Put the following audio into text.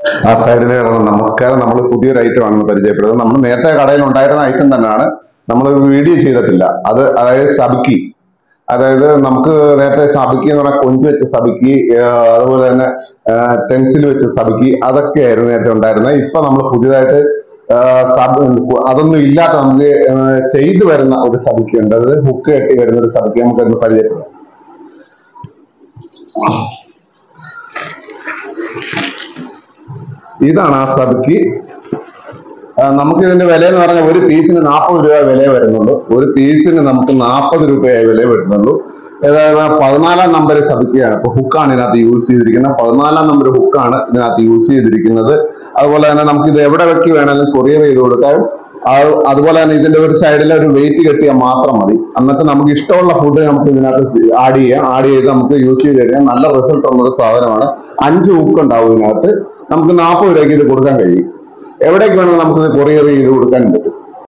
ആ സൈഡിൽ നമസ്കാരം നമ്മൾ പുതിയൊരു ഐറ്റം ആണ് പരിചയപ്പെടുന്നത്. നമ്മൾ നേരത്തെ കടയിൽ ഉണ്ടായിരുന്ന ഐറ്റം തന്നെയാണ്. നമ്മൾ വീഡിയോ ചെയ്തിട്ടില്ല. അത് അതായത് സബിക്കി. അതായത് നമുക്ക് നേരത്തെ സബിക്കി എന്ന് പറഞ്ഞാൽ കൊഞ്ച് വെച്ച സബിക്കി അതുപോലെ തന്നെ ടെൻസിൽ വെച്ച സബിക്കി അതൊക്കെയായിരുന്നു നേരത്തെ ഉണ്ടായിരുന്നത്. ഇപ്പൊ നമ്മൾ പുതിയതായിട്ട് അതൊന്നും ഇല്ലാത്ത നമുക്ക് ചെയ്തു വരുന്ന ഒരു സബിക്കി ഉണ്ട്. അത് ഹുക്ക് കെട്ടി വരുന്ന ഒരു സബിക്കി നമുക്ക് പരിചയപ്പെടാം ഇതാണ് ആ സബിക്ക് നമുക്ക് ഇതിന്റെ വില എന്ന് പറഞ്ഞാൽ ഒരു പീസിന് നാൽപ്പത് രൂപ വില വരുന്നുള്ളൂ. ഒരു പീസിന് നമുക്ക് നാൽപ്പത് രൂപയായി വില വരുന്നുള്ളൂ. ഏതായാലും പതിനാലാം നമ്പർ സബിക്കുകയാണ് ഇപ്പൊ ഹുക്കാണ് ഇതിനകത്ത് യൂസ് ചെയ്തിരിക്കുന്നത്. പതിനാലാം നമ്പർ ഹുക്കാണ് ഇതിനകത്ത് യൂസ് ചെയ്തിരിക്കുന്നത്. അതുപോലെ തന്നെ നമുക്ക് ഇത് എവിടെ വെക്കി വേണമെങ്കിലും കൊറിയർ ചെയ്ത് കൊടുക്കാം. അതുപോലെ തന്നെ ഇതിന്റെ ഒരു സൈഡിൽ ഒരു വെയിറ്റ് കെട്ടിയാൽ മാത്രം മതി. എന്നിട്ട് നമുക്ക് ഇഷ്ടമുള്ള ഫുഡ് നമുക്ക് ഇതിനകത്ത് ആഡ് ചെയ്യാം. ആഡ് ചെയ്ത് നമുക്ക് യൂസ് ചെയ്ത് കഴിഞ്ഞാൽ നല്ല റിസൾട്ട് ഉള്ള ഒരു സാധനമാണ്. അഞ്ച് ഹുക്ക് ഉണ്ടാവും ഇതിനകത്ത്. നമുക്ക് നാൽപ്പത് രൂപയ്ക്ക് ഇത് കൊടുക്കാൻ കഴിയും. എവിടേക്ക് വേണമെങ്കിൽ നമുക്ക് കൊറിയർ ചെയ്ത് കൊടുക്കാൻ പറ്റും.